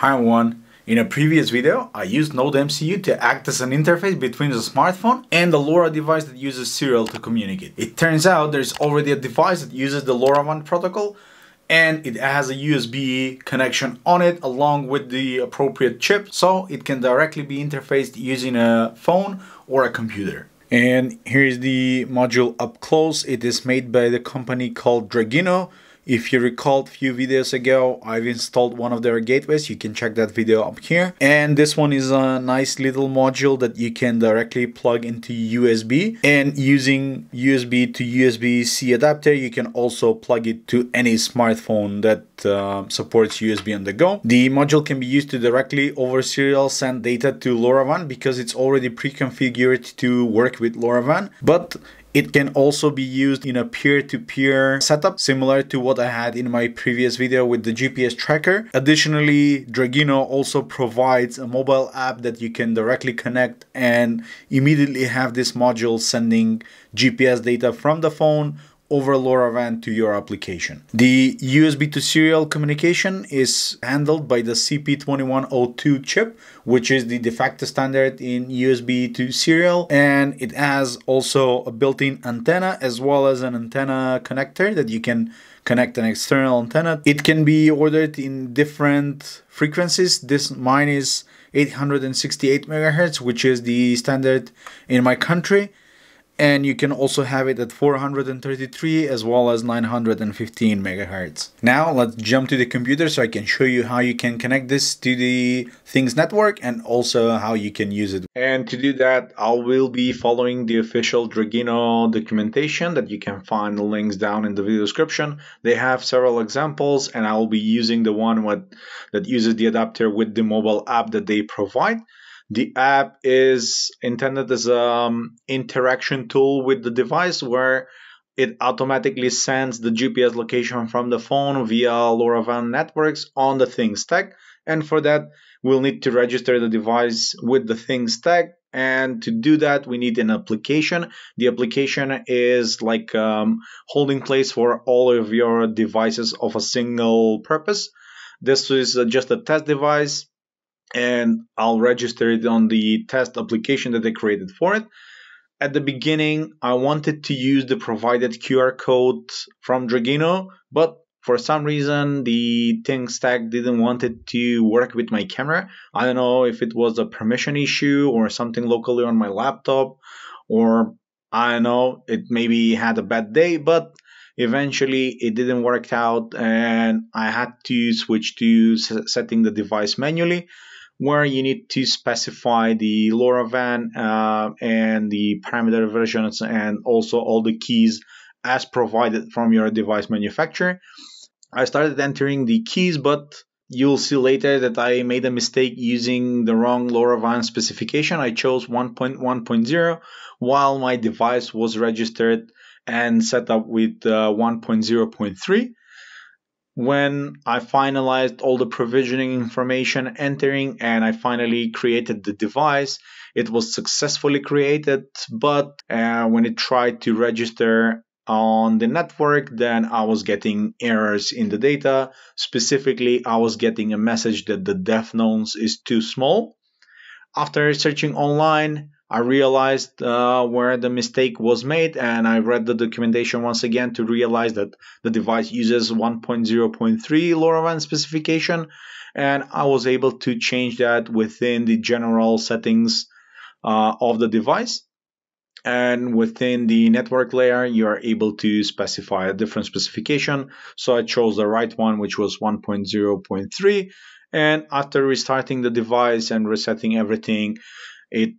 Hi everyone. In a previous video, I used Node MCU to act as an interface between the smartphone and the LoRa device that uses serial to communicate. It turns out there's already a device that uses the LoRaWAN protocol and it has a USB connection on it along with the appropriate chip so it can directly be interfaced using a phone or a computer. And here's the module up close. It is made by the company called Dragino if you recalled a few videos ago, I've installed one of their gateways. You can check that video up here. And this one is a nice little module that you can directly plug into USB. And using USB to USB-C adapter, you can also plug it to any smartphone that uh, supports USB on the go. The module can be used to directly over serial send data to LoRaWAN because it's already pre-configured to work with LoRaWAN. But it can also be used in a peer-to-peer -peer setup, similar to what I had in my previous video with the GPS tracker. Additionally, Dragino also provides a mobile app that you can directly connect and immediately have this module sending GPS data from the phone over LoRaWAN to your application. The USB to serial communication is handled by the CP2102 chip, which is the de facto standard in USB to serial, and it has also a built-in antenna as well as an antenna connector that you can connect an external antenna. It can be ordered in different frequencies. This mine is 868 megahertz, which is the standard in my country and you can also have it at 433 as well as 915 megahertz. Now let's jump to the computer so I can show you how you can connect this to the Things network and also how you can use it. And to do that, I will be following the official Dragino documentation that you can find the links down in the video description. They have several examples and I will be using the one what, that uses the adapter with the mobile app that they provide. The app is intended as an um, interaction tool with the device where it automatically sends the GPS location from the phone via LoRaWAN networks on the Things Stack. And for that, we'll need to register the device with the Things Stack. And to do that, we need an application. The application is like um, holding place for all of your devices of a single purpose. This is just a test device and I'll register it on the test application that I created for it. At the beginning, I wanted to use the provided QR code from Dragino, but for some reason the Things Stack didn't want it to work with my camera. I don't know if it was a permission issue or something locally on my laptop, or I don't know, it maybe had a bad day, but eventually it didn't work out and I had to switch to setting the device manually where you need to specify the LoRaWAN uh, and the parameter versions and also all the keys as provided from your device manufacturer. I started entering the keys, but you'll see later that I made a mistake using the wrong LoRaWAN specification. I chose 1.1.0 while my device was registered and set up with uh, 1.0.3 when I finalized all the provisioning information entering and I finally created the device, it was successfully created. But uh, when it tried to register on the network, then I was getting errors in the data. Specifically, I was getting a message that the DevNonce is too small. After searching online, I realized uh, where the mistake was made and I read the documentation once again to realize that the device uses 1.0.3 LoRaWAN specification and I was able to change that within the general settings uh, of the device. And within the network layer, you are able to specify a different specification. So I chose the right one, which was 1.0.3. And after restarting the device and resetting everything, it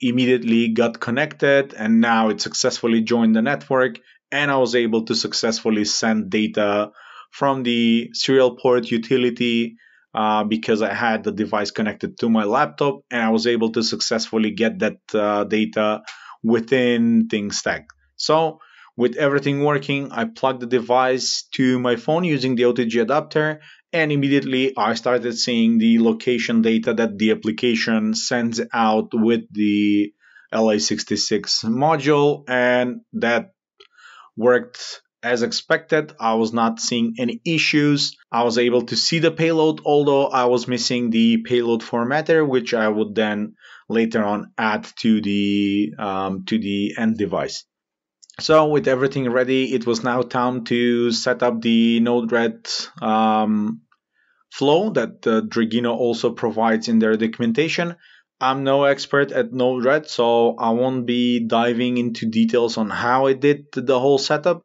immediately got connected and now it successfully joined the network and I was able to successfully send data from the serial port utility uh, because I had the device connected to my laptop and I was able to successfully get that uh, data within ThingStack. So with everything working, I plugged the device to my phone using the OTG adapter and immediately I started seeing the location data that the application sends out with the LA66 module and that worked as expected. I was not seeing any issues. I was able to see the payload, although I was missing the payload formatter, which I would then later on add to the um, to the end device. So with everything ready, it was now time to set up the Node-RED um, flow that uh, Dragino also provides in their documentation. I'm no expert at Node-RED, so I won't be diving into details on how I did the whole setup.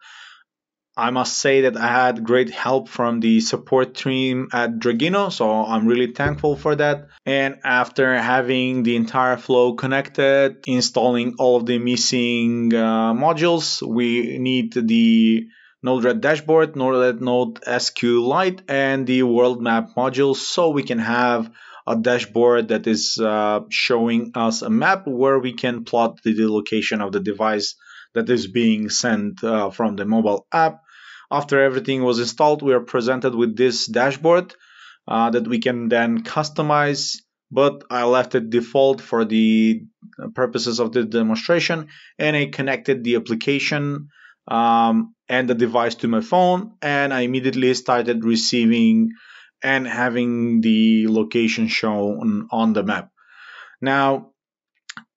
I must say that I had great help from the support team at Dragino, so I'm really thankful for that. And after having the entire flow connected, installing all of the missing uh, modules, we need the Node-RED dashboard, Node-RED Node SQLite, and the world map module. So we can have a dashboard that is uh, showing us a map where we can plot the location of the device that is being sent uh, from the mobile app. After everything was installed, we are presented with this dashboard uh, that we can then customize, but I left it default for the purposes of the demonstration and I connected the application um, and the device to my phone and I immediately started receiving and having the location shown on the map. Now,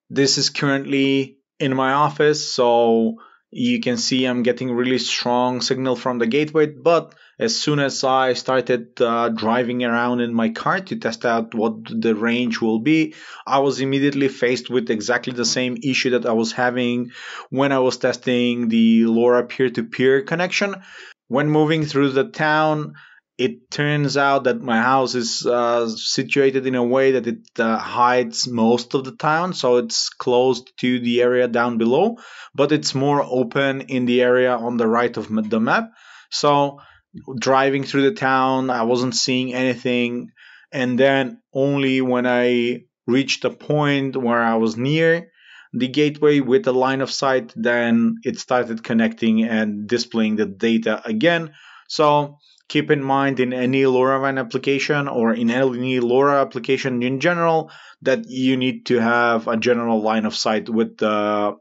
this is currently in my office, so you can see I'm getting really strong signal from the gateway but as soon as I started uh, driving around in my car to test out what the range will be I was immediately faced with exactly the same issue that I was having when I was testing the LoRa peer-to-peer connection. When moving through the town it turns out that my house is uh, situated in a way that it uh, hides most of the town so it's closed to the area down below but it's more open in the area on the right of the map. So driving through the town i wasn't seeing anything and then only when i reached a point where i was near the gateway with a line of sight then it started connecting and displaying the data again. So keep in mind in any LoRaWAN application or in any LoRa application in general that you need to have a general line of sight with uh,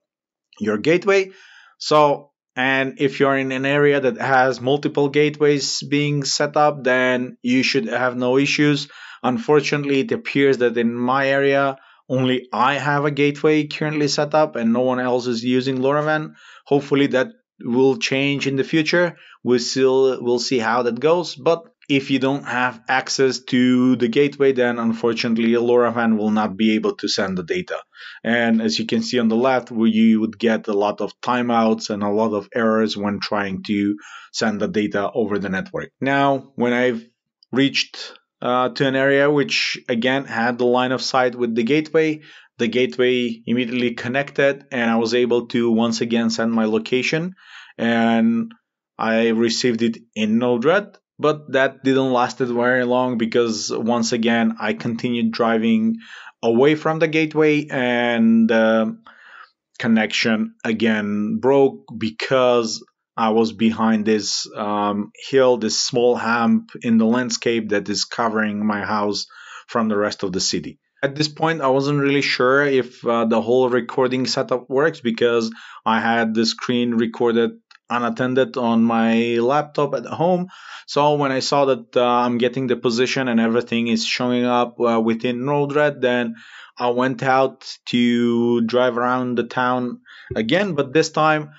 your gateway. So, and if you're in an area that has multiple gateways being set up, then you should have no issues. Unfortunately, it appears that in my area, only I have a gateway currently set up and no one else is using LoRaWAN. Hopefully that will change in the future. We still will see how that goes. But if you don't have access to the gateway, then unfortunately LoRaWAN will not be able to send the data. And as you can see on the left, you would get a lot of timeouts and a lot of errors when trying to send the data over the network. Now, when I've reached uh, to an area which again had the line of sight with the gateway, the gateway immediately connected and I was able to once again send my location and I received it in Node-RED but that didn't last very long because once again I continued driving away from the gateway and the connection again broke because I was behind this um, hill, this small hump in the landscape that is covering my house from the rest of the city. At this point, I wasn't really sure if uh, the whole recording setup works because I had the screen recorded unattended on my laptop at home. So when I saw that uh, I'm getting the position and everything is showing up uh, within Node-RED, then I went out to drive around the town again. But this time,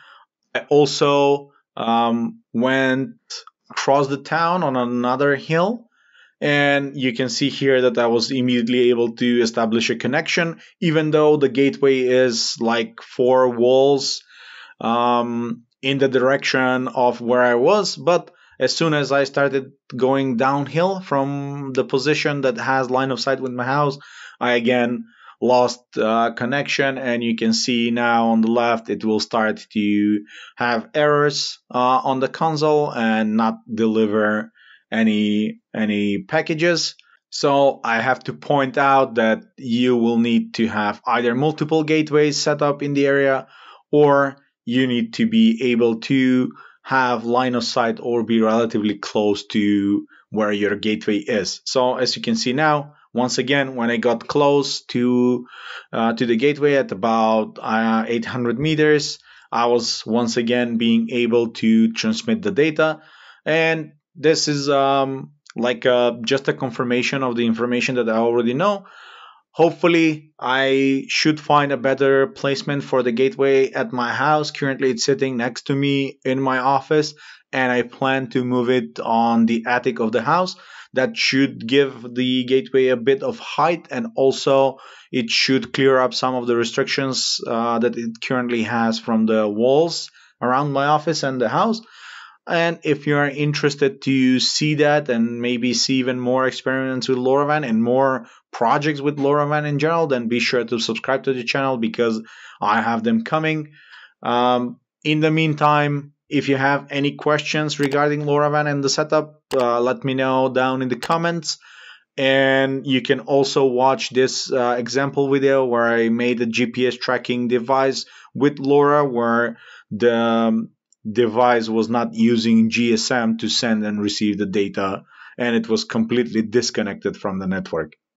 I also um, went across the town on another hill. And you can see here that I was immediately able to establish a connection, even though the gateway is like four walls um, in the direction of where I was. But as soon as I started going downhill from the position that has line of sight with my house, I again lost uh, connection and you can see now on the left it will start to have errors uh, on the console and not deliver any any packages so I have to point out that you will need to have either multiple gateways set up in the area or you need to be able to have line of sight or be relatively close to where your gateway is. So as you can see now, once again, when I got close to uh, to the gateway at about uh, 800 meters, I was once again being able to transmit the data. And this is um, like uh, just a confirmation of the information that I already know. Hopefully, I should find a better placement for the gateway at my house. Currently, it's sitting next to me in my office, and I plan to move it on the attic of the house. That should give the gateway a bit of height, and also it should clear up some of the restrictions uh, that it currently has from the walls around my office and the house. And if you're interested to see that and maybe see even more experiments with LoRaWAN and more projects with LoRaWAN in general, then be sure to subscribe to the channel because I have them coming. Um, in the meantime, if you have any questions regarding LoRaWAN and the setup, uh, let me know down in the comments. And you can also watch this uh, example video where I made a GPS tracking device with LoRa where the um, device was not using GSM to send and receive the data and it was completely disconnected from the network.